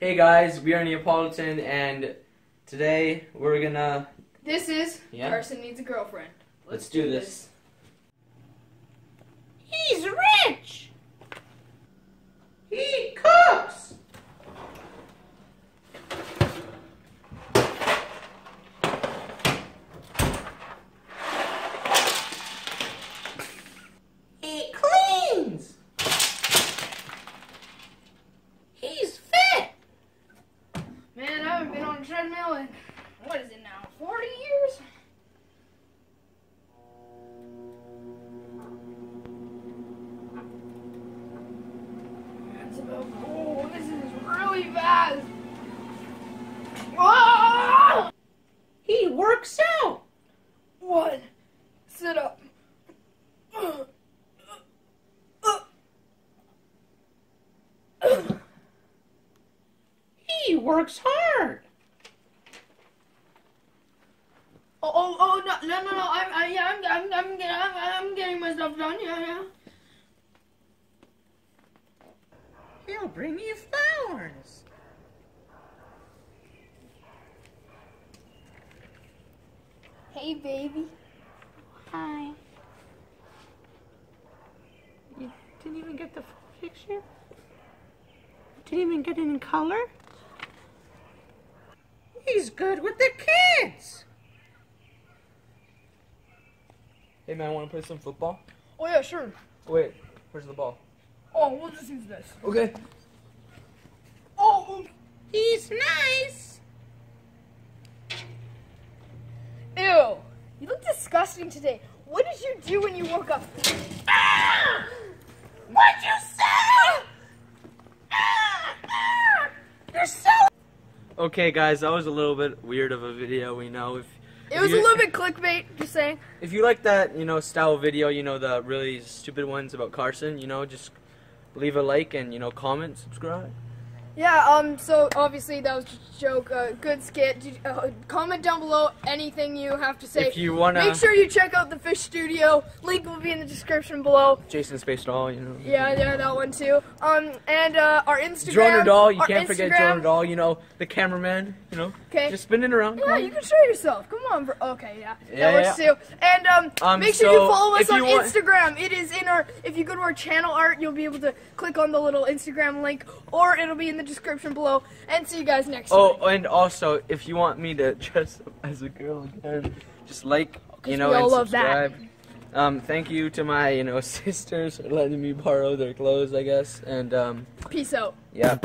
Hey guys, we are Neopolitan, and today we're gonna This is Yeah. Carson needs a girlfriend. let's do this. He's rich. He cooks. He cleans. He's fit. Man, I haven't been on a treadmill in what is it now? Forty years? That's about oh, this is really. Ah! He works out. One. Sit up. He works hard. Oh, oh, oh, no, no, no, no, I'm, I, yeah, I'm, I'm, I'm, getting, I'm, I'm getting my stuff done, yeah, yeah. He'll bring you flowers. Hey, baby. Hi. You didn't even get the full picture? Didn't even get it in color? He's good with the kids. Hey man, wanna play some football? Oh, yeah, sure. Wait, where's the ball? Oh, we'll just use this. Okay. Oh, He's nice. Disgusting today. What did you do when you woke up? Ah! What'd you say? Ah! Ah! You're so. Okay guys, that was a little bit weird of a video, we know. If It was a little bit clickbait, just saying. if you like that, you know, style of video, you know, the really stupid ones about Carson, you know, just leave a like and, you know, comment, subscribe. Yeah, um, so obviously that was just a joke. Uh, good skit. Did, uh, comment down below anything you have to say. If you wanna Make sure you check out the Fish Studio. Link will be in the description below. Jason Space Doll, you know. Yeah, yeah, that one too. Um, and uh, our Instagram. Jordan Doll, you can't forget Instagram- Jordan Doll, you know, the cameraman, you know. Okay. Just spinning around. Yeah, you can show yourself. Come on, bro. Okay, yeah. Yeah, that works yeah. too. And um, Um, make sure you follow us on Instagram. It is in our. If you go to our channel art, you'll be able to click on the little Instagram link, or it'll be in the description below. And see you guys next time. Oh, and also, if you want me to dress up as a girl again, just like, you know, and subscribe. Um, thank you to my, you know, sisters for letting me borrow their clothes, I guess. And, um, Peace out. yeah.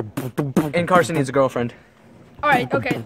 And Carson needs a girlfriend. All right. Okay.